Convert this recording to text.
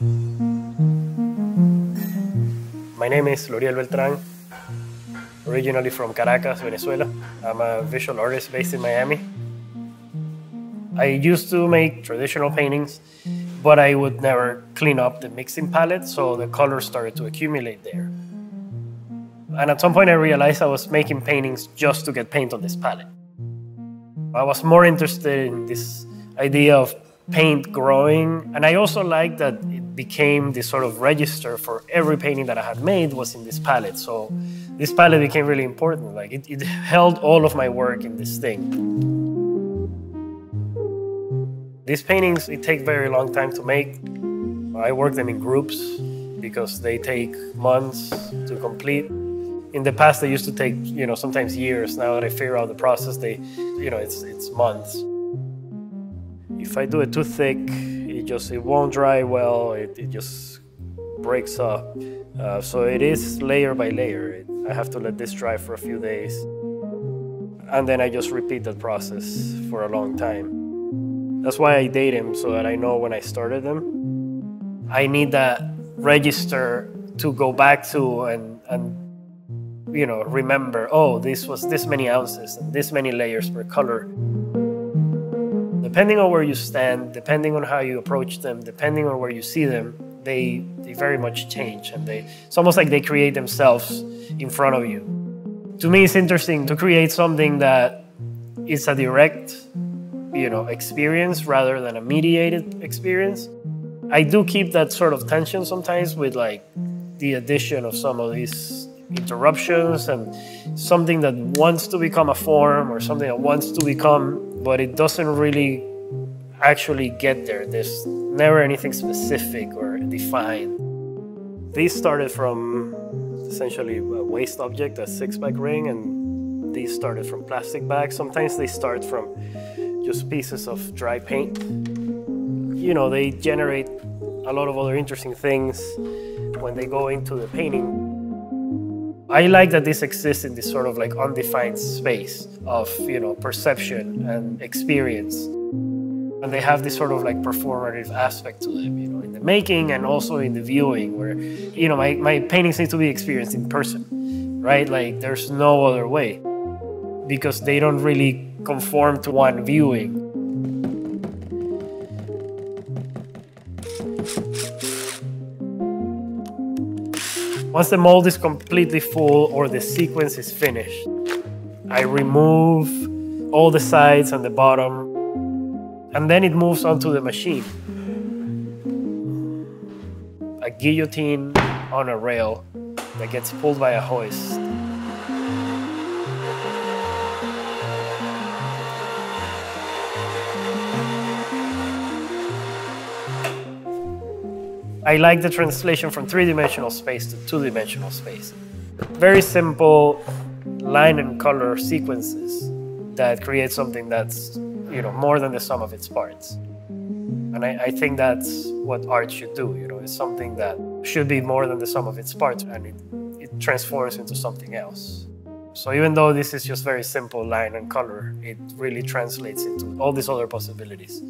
My name is Loriel Beltrán, originally from Caracas, Venezuela. I'm a visual artist based in Miami. I used to make traditional paintings, but I would never clean up the mixing palette, so the colors started to accumulate there. And at some point, I realized I was making paintings just to get paint on this palette. I was more interested in this idea of paint growing, and I also liked that became this sort of register for every painting that I had made was in this palette. So this palette became really important. Like it, it held all of my work in this thing. These paintings, it take very long time to make. I work them in groups because they take months to complete. In the past, they used to take, you know, sometimes years. Now that I figure out the process, they, you know, it's, it's months. If I do it too thick, just, it won't dry well. It, it just breaks up. Uh, so it is layer by layer. I have to let this dry for a few days. And then I just repeat that process for a long time. That's why I date him, so that I know when I started them. I need that register to go back to and, and you know, remember, oh, this was this many ounces and this many layers per color. Depending on where you stand, depending on how you approach them, depending on where you see them, they, they very much change and they, it's almost like they create themselves in front of you. To me, it's interesting to create something that is a direct you know, experience rather than a mediated experience. I do keep that sort of tension sometimes with like the addition of some of these interruptions and something that wants to become a form or something that wants to become, but it doesn't really actually get there. There's never anything specific or defined. These started from essentially a waste object, a six pack ring, and these started from plastic bags. Sometimes they start from just pieces of dry paint. You know, they generate a lot of other interesting things when they go into the painting. I like that this exists in this sort of like undefined space of, you know, perception and experience. And they have this sort of like performative aspect to them, you know, in the making and also in the viewing, where, you know, my, my paintings need to be experienced in person, right? Like there's no other way because they don't really conform to one viewing. Once the mold is completely full or the sequence is finished, I remove all the sides and the bottom, and then it moves onto the machine. A guillotine on a rail that gets pulled by a hoist. I like the translation from three-dimensional space to two-dimensional space. Very simple line and color sequences that create something that's you know more than the sum of its parts. And I, I think that's what art should do. You know, it's something that should be more than the sum of its parts, and it, it transforms into something else. So even though this is just very simple line and color, it really translates into all these other possibilities.